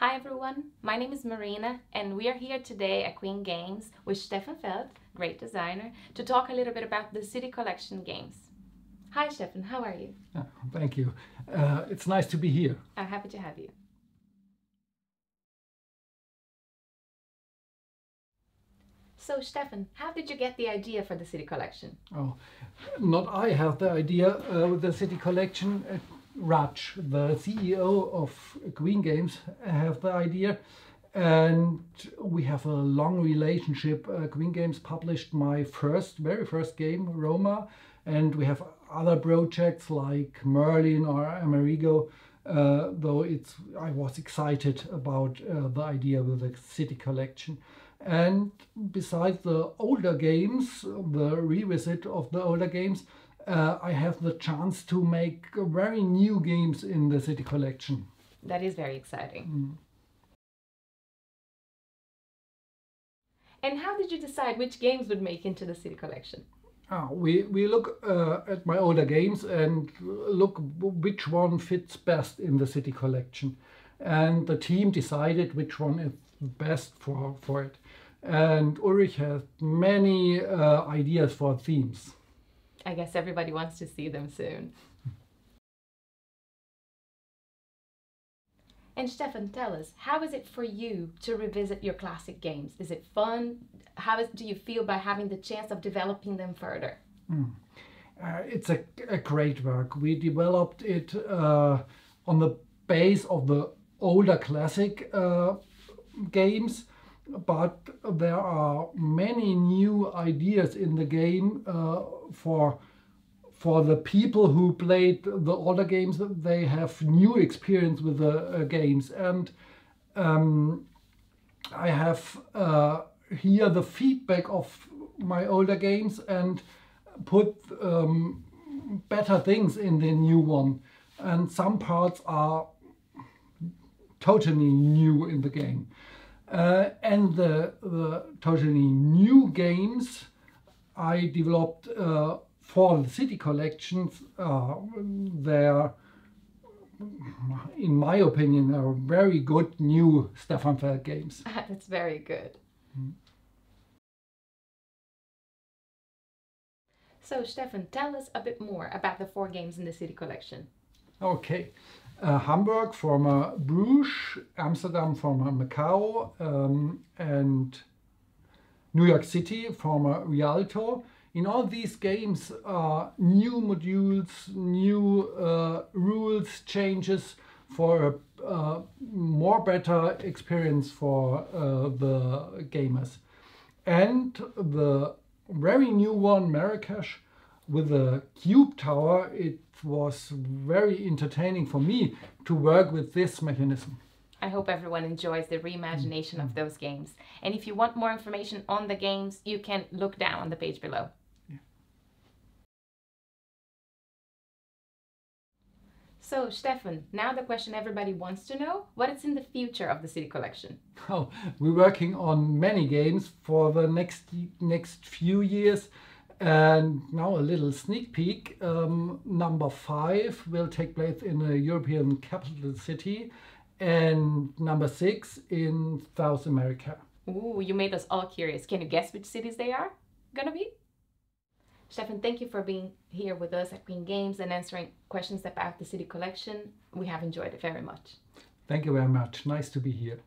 Hi everyone, my name is Marina and we are here today at Queen Games with Stefan Feld, great designer, to talk a little bit about the City Collection games. Hi Stefan, how are you? Oh, thank you. Uh, it's nice to be here. I'm happy to have you. So Stefan, how did you get the idea for the City Collection? Oh, not I have the idea uh, with the City Collection. Uh, Raj, the CEO of Queen Games, have the idea. And we have a long relationship. Uh, Queen Games published my first, very first game, Roma, and we have other projects like Merlin or Amerigo. Uh, though it's, I was excited about uh, the idea with the City Collection. And besides the older games, the revisit of the older games, uh, I have the chance to make very new games in the City Collection. That is very exciting. Mm. And how did you decide which games would make into the City Collection? Oh, we, we look uh, at my older games and look which one fits best in the City Collection. And the team decided which one is best for, for it. And Ulrich has many uh, ideas for themes. I guess everybody wants to see them soon. And Stefan, tell us, how is it for you to revisit your classic games? Is it fun? How is, do you feel by having the chance of developing them further? Mm. Uh, it's a, a, great work. We developed it uh, on the base of the older classic uh, games but there are many new ideas in the game uh, for for the people who played the older games they have new experience with the uh, games and um, I have uh, here the feedback of my older games and put um, better things in the new one and some parts are totally new in the game. Uh, and the, the, totally new games I developed uh, for the city collections, uh, they're, in my opinion, are very good new Stefan Feld games. That's very good. Mm. So, Stefan, tell us a bit more about the four games in the city collection. Okay uh, Hamburg, former Bruges, Amsterdam, former Macao, um, and New York City, former Rialto. In all these games are new modules, new uh, rules changes for a uh, more better experience for uh, the gamers. And the very new one, Marrakesh, with the cube tower, it was very entertaining for me to work with this mechanism. I hope everyone enjoys the reimagination of those games. And if you want more information on the games, you can look down on the page below. Yeah. So, Stefan, now the question everybody wants to know, what is in the future of the City Collection? Oh, we're working on many games for the next next few years. And now a little sneak peek. Um, number five will take place in a European capital city and number six in South America. Ooh, you made us all curious. Can you guess which cities they are gonna be? Stefan, thank you for being here with us at Queen Games and answering questions about the city collection. We have enjoyed it very much. Thank you very much. Nice to be here.